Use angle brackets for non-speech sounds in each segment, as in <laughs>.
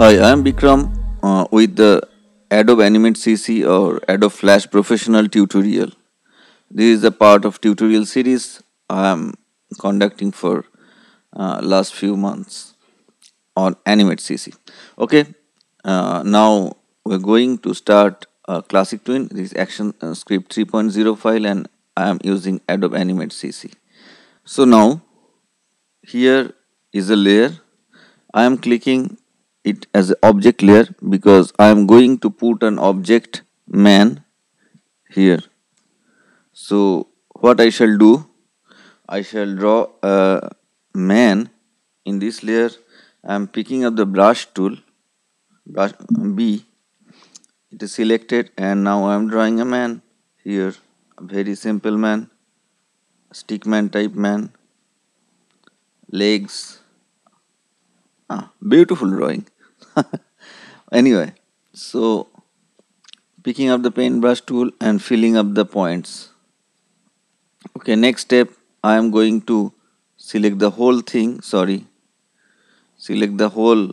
Hi, I am Bikram uh, with the Adobe Animate CC or Adobe Flash Professional tutorial. This is a part of tutorial series I am conducting for uh, last few months on Animate CC. Okay, uh, now we're going to start a Classic Tween. This is Action uh, Script 3.0 file and I am using Adobe Animate CC. So now here is a layer. I am clicking it as object layer because I am going to put an object man here. So what I shall do, I shall draw a man in this layer. I am picking up the brush tool, brush B. It is selected and now I am drawing a man here, a very simple man, stickman type man, legs, ah, beautiful drawing. <laughs> Anyway so picking up the paintbrush tool and filling up the points. Okay next step I am going to select the whole thing sorry select the whole.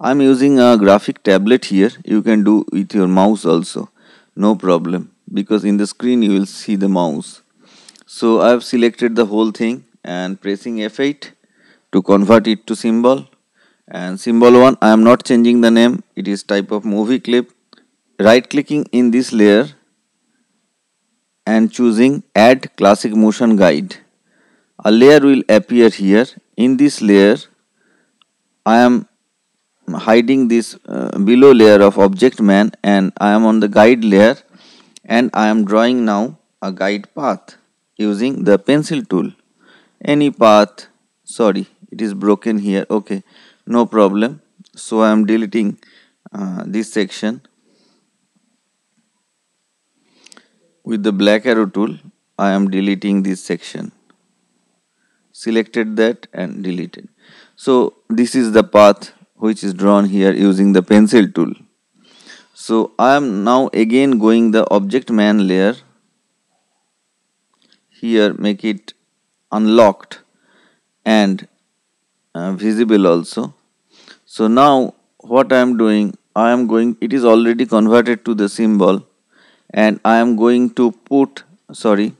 I'm using a graphic tablet here. You can do with your mouse also. No problem because in the screen you will see the mouse. So I have selected the whole thing and pressing F8 to convert it to symbol. And symbol 1 I am not changing the name. It is type of movie clip. Right clicking in this layer and choosing add classic motion guide. A layer will appear here. In this layer I am hiding this uh, below layer of object man and I am on the guide layer and I am drawing now a guide path using the pencil tool. Any path sorry it is broken here. Okay. No problem. So I am deleting uh, this section with the black arrow tool. I am deleting this section. Selected that and deleted. So this is the path which is drawn here using the pencil tool. So I am now again going the object man layer. Here make it unlocked and uh, visible also. So now what I am doing I am going it is already converted to the symbol and I am going to put sorry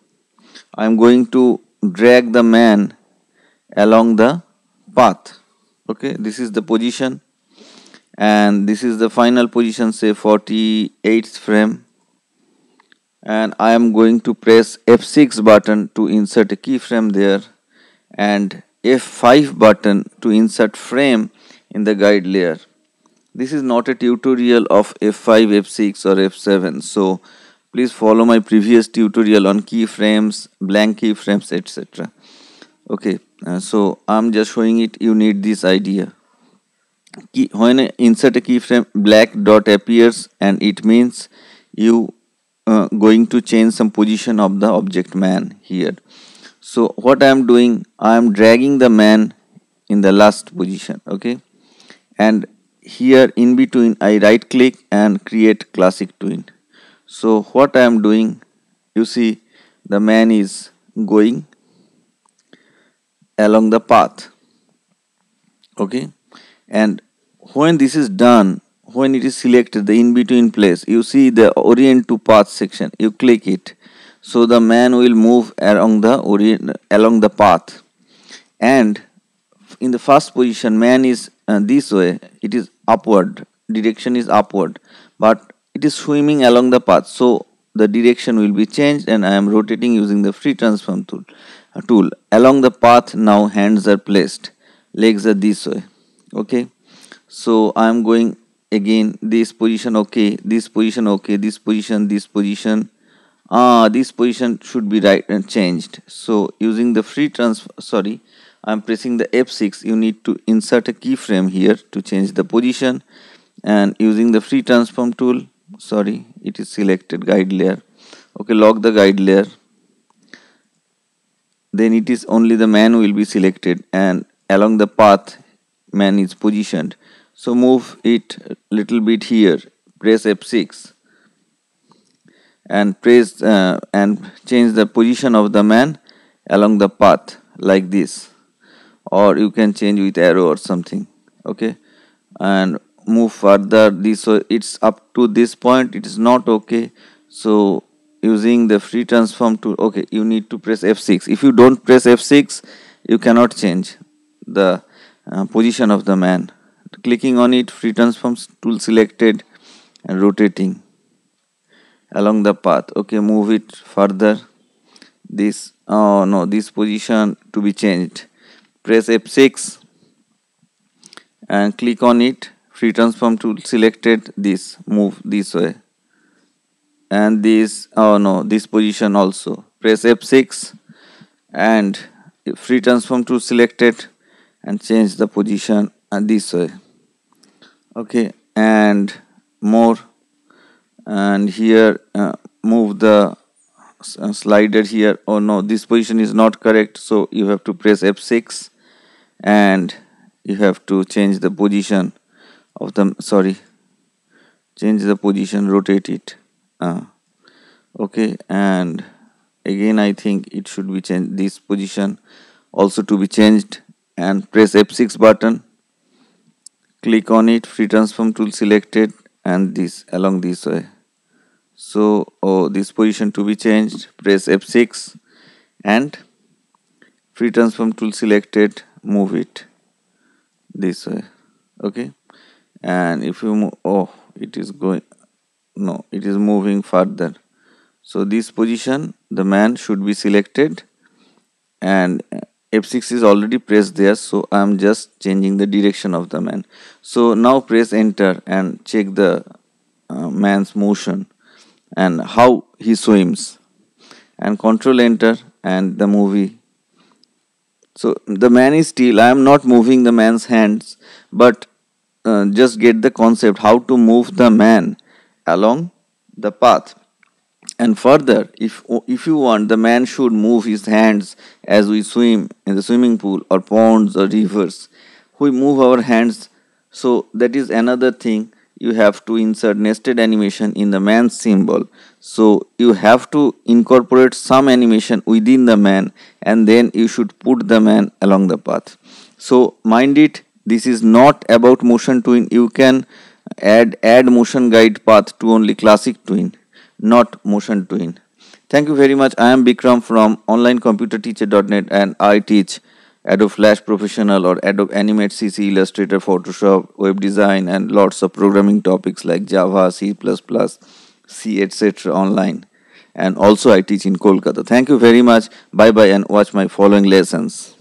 I am going to drag the man along the path. Okay this is the position and this is the final position say 48th frame. And I am going to press F6 button to insert a keyframe there and F5 button to insert frame in the guide layer. This is not a tutorial of F5, F6 or F7 so please follow my previous tutorial on keyframes, blank keyframes etc. Okay uh, so I'm just showing it you need this idea. Key, when I insert a keyframe black dot appears and it means you uh, going to change some position of the object man here. So what I am doing I am dragging the man in the last position okay? And here in between I right click and create classic tween. So what I am doing you see the man is going along the path okay? And when this is done when it is selected the in between place you see the orient to path section you click it so the man will move along the along the path. And in the first position man is uh, this way it is upward. Direction is upward. But it is swimming along the path. So the direction will be changed and I am rotating using the free transform tool uh, tool. Along the path now hands are placed. Legs are this way. Okay? So I am going again this position okay this position okay this position this position uh, this position should be right and changed. So using the free transfer sorry I'm pressing the F6 you need to insert a keyframe here to change the position. And using the free transform tool sorry it is selected guide layer. Okay lock the guide layer. Then it is only the man will be selected and along the path man is positioned. So move it little bit here. Press F6 and press uh, and change the position of the man along the path like this. Or you can change with arrow or something okay? And move further this so it's up to this point it is not okay. So using the free transform tool okay you need to press f6 if you don't press f6 you cannot change the uh, position of the man. Clicking on it free transform tool selected and rotating along the path. Okay move it further. This oh no this position to be changed. Press f6 and click on it. Free transform tool selected this. Move this way. And this oh no this position also. Press f6 and free transform tool selected and change the position and this way. Okay and more and here uh, move the uh, slider here. Oh no this position is not correct. So you have to press f6 and you have to change the position of the sorry change the position rotate it. Uh, okay and again i think it should be changed. This position also to be changed. And press f6 button. Click on it. Free transform tool selected. And this along this way so oh, this position to be changed press f6 and free transform tool selected move it this way okay? And if you move oh it is going no it is moving further. So this position the man should be selected and f6 is already pressed there so i am just changing the direction of the man. So now press enter and check the uh, man's motion and how he swims and control enter and the movie. So the man is still i am not moving the man's hands but uh, just get the concept how to move the man along the path. And further if if you want the man should move his hands as we swim in the swimming pool or ponds or rivers. We move our hands so that is another thing you have to insert nested animation in the man's symbol. So you have to incorporate some animation within the man and then you should put the man along the path. So mind it this is not about motion tween you can add add motion guide path to only classic tween not motion tween thank you very much. I am bikram from onlinecomputerteacher.net and i teach adobe flash professional or adobe animate cc illustrator photoshop web design and lots of programming topics like java c++ c etc online. And also i teach in kolkata. Thank you very much. Bye bye and watch my following lessons